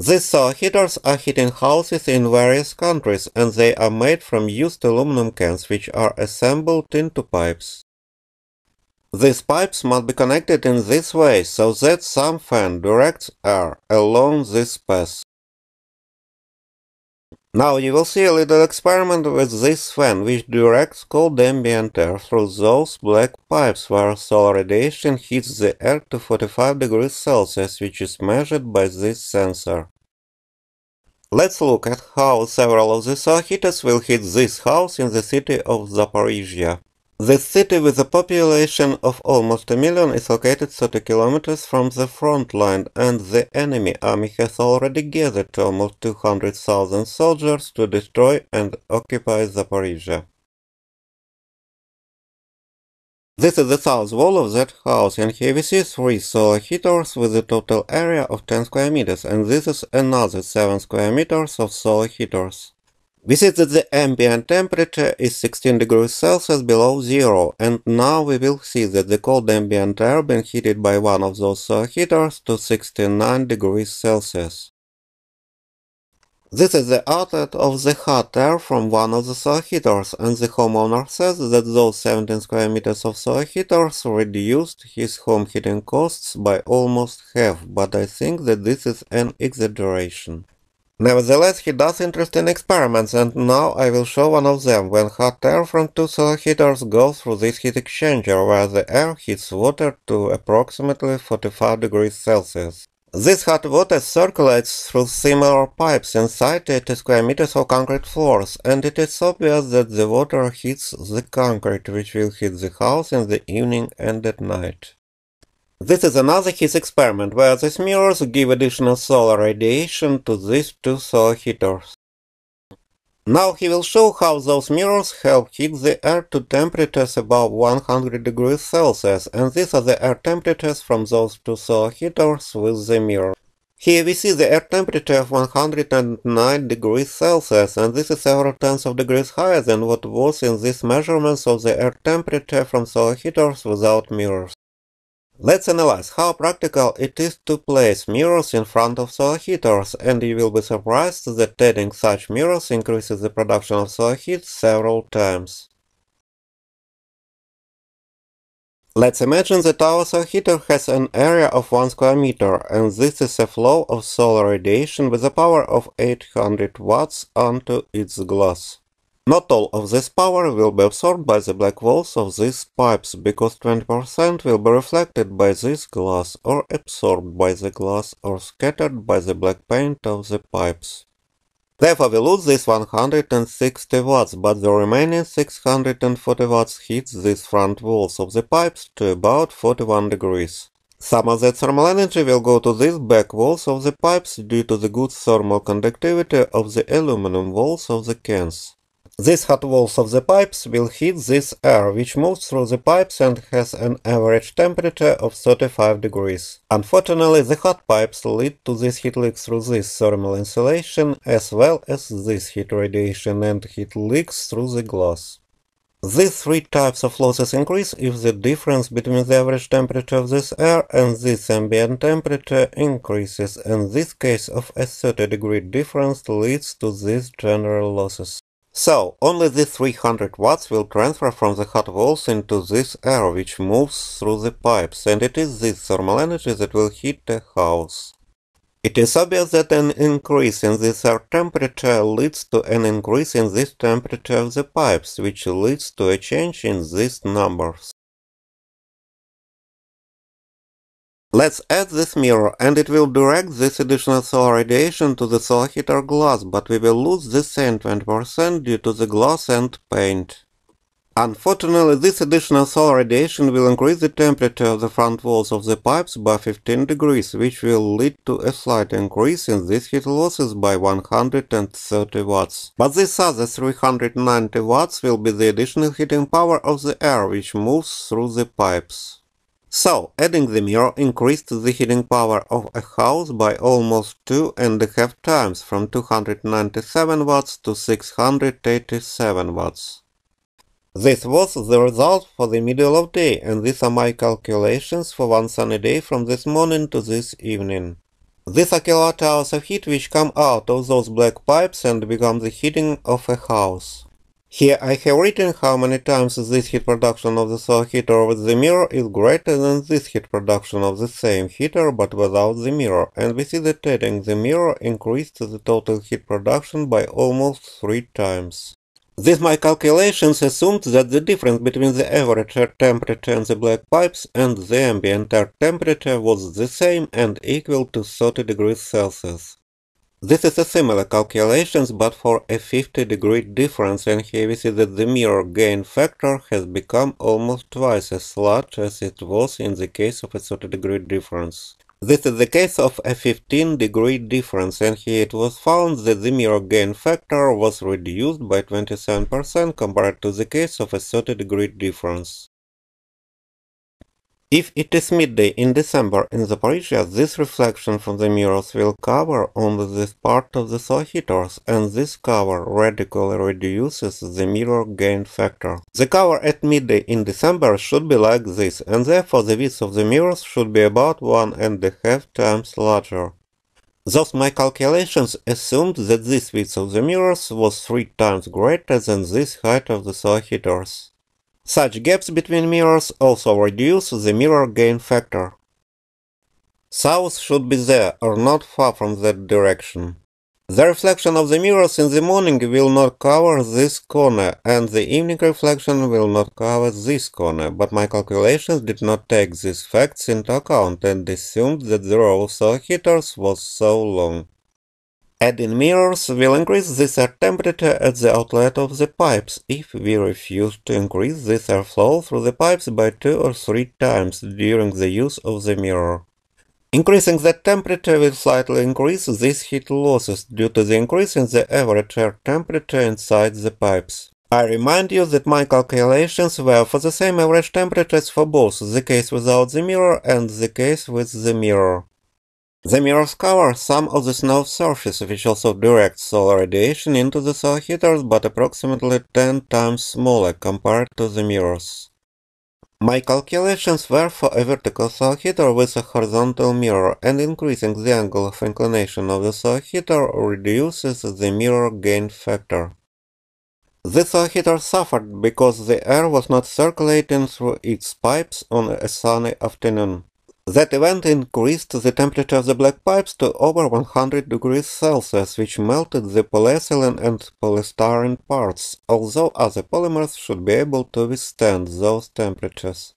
These solar heaters are heating houses in various countries and they are made from used aluminum cans which are assembled into pipes. These pipes must be connected in this way so that some fan directs air along this path. Now you will see a little experiment with this fan which directs cold ambient air through those black pipes where solar radiation heats the air to 45 degrees Celsius which is measured by this sensor. Let's look at how several of the solar heaters will heat this house in the city of Zaporizhia. This city with a population of almost a million is located 30 kilometers from the front line and the enemy army has already gathered almost 200,000 soldiers to destroy and occupy Zaporizhia. This is the south wall of that house and here we see three solar heaters with a total area of 10 square meters and this is another 7 square meters of solar heaters. We see that the ambient temperature is 16 degrees Celsius below zero, and now we will see that the cold ambient air been heated by one of those uh, heaters to 69 degrees Celsius. This is the outlet of the hot air from one of the solar heaters, and the homeowner says that those 17 square meters of solar heaters reduced his home heating costs by almost half, but I think that this is an exaggeration. Nevertheless, he does interesting experiments, and now I will show one of them, when hot air from two solar heaters goes through this heat exchanger, where the air heats water to approximately 45 degrees Celsius. This hot water circulates through similar pipes inside 80 square meters of concrete floors, and it is obvious that the water heats the concrete, which will heat the house in the evening and at night. This is another his experiment, where these mirrors give additional solar radiation to these two solar heaters. Now he will show how those mirrors help heat the air to temperatures above 100 degrees Celsius, and these are the air temperatures from those two solar heaters with the mirror. Here we see the air temperature of 109 degrees Celsius, and this is several tens of degrees higher than what was in these measurements of the air temperature from solar heaters without mirrors. Let's analyze how practical it is to place mirrors in front of solar heaters, and you will be surprised that adding such mirrors increases the production of solar heat several times. Let's imagine that our solar heater has an area of 1 square meter, and this is a flow of solar radiation with a power of 800 watts onto its glass. Not all of this power will be absorbed by the black walls of these pipes, because 20% will be reflected by this glass, or absorbed by the glass, or scattered by the black paint of the pipes. Therefore we lose this 160 watts, but the remaining 640 watts hits these front walls of the pipes to about 41 degrees. Some of that thermal energy will go to these back walls of the pipes due to the good thermal conductivity of the aluminum walls of the cans. These hot walls of the pipes will heat this air, which moves through the pipes and has an average temperature of 35 degrees. Unfortunately, the hot pipes lead to this heat leak through this thermal insulation, as well as this heat radiation and heat leaks through the glass. These three types of losses increase if the difference between the average temperature of this air and this ambient temperature increases, and this case of a 30 degree difference leads to these general losses. So, only the 300 watts will transfer from the hot walls into this air which moves through the pipes, and it is this thermal energy that will heat the house. It is obvious that an increase in this air temperature leads to an increase in this temperature of the pipes, which leads to a change in these numbers. Let's add this mirror and it will direct this additional solar radiation to the solar heater glass, but we will lose this same 20% due to the glass and paint. Unfortunately, this additional solar radiation will increase the temperature of the front walls of the pipes by 15 degrees, which will lead to a slight increase in these heat losses by 130 watts. But this other 390 watts will be the additional heating power of the air which moves through the pipes. So, adding the mirror increased the heating power of a house by almost two and a half times from 297 watts to 687 watts. This was the result for the middle of day and these are my calculations for one sunny day from this morning to this evening. These are kilowatt hours of heat which come out of those black pipes and become the heating of a house. Here I have written how many times this heat production of the solar heater with the mirror is greater than this heat production of the same heater but without the mirror, and we see that adding the mirror increased the total heat production by almost three times. These my calculations assumed that the difference between the average air temperature in the black pipes and the ambient air temperature was the same and equal to 30 degrees Celsius. This is a similar calculations, but for a 50 degree difference, and here we see that the mirror gain factor has become almost twice as large as it was in the case of a 30 degree difference. This is the case of a 15 degree difference, and here it was found that the mirror gain factor was reduced by 27% compared to the case of a 30 degree difference. If it is midday in December in Zaporizhia, this reflection from the mirrors will cover only this part of the solar heaters, and this cover radically reduces the mirror gain factor. The cover at midday in December should be like this, and therefore the width of the mirrors should be about one and a half times larger. Thus my calculations assumed that this width of the mirrors was three times greater than this height of the solar heaters. Such gaps between mirrors also reduce the mirror gain factor. South should be there or not far from that direction. The reflection of the mirrors in the morning will not cover this corner, and the evening reflection will not cover this corner, but my calculations did not take these facts into account and assumed that the row of heaters was so long. Adding mirrors will increase this air temperature at the outlet of the pipes if we refuse to increase this airflow through the pipes by two or three times during the use of the mirror. Increasing the temperature will slightly increase these heat losses due to the increase in the average air temperature inside the pipes. I remind you that my calculations were for the same average temperatures for both the case without the mirror and the case with the mirror. The mirrors cover some of the snow surface, which also directs solar radiation into the solar heaters, but approximately 10 times smaller compared to the mirrors. My calculations were for a vertical solar heater with a horizontal mirror, and increasing the angle of inclination of the solar heater reduces the mirror gain factor. The solar heater suffered because the air was not circulating through its pipes on a sunny afternoon. That event increased the temperature of the black pipes to over 100 degrees Celsius, which melted the polyethylene and polystyrene parts, although other polymers should be able to withstand those temperatures.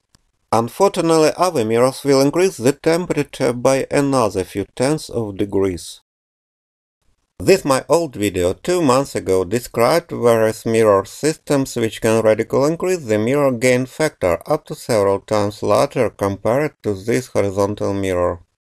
Unfortunately, other mirrors will increase the temperature by another few tenths of degrees. This my old video two months ago described various mirror systems which can radically increase the mirror gain factor up to several times larger compared to this horizontal mirror.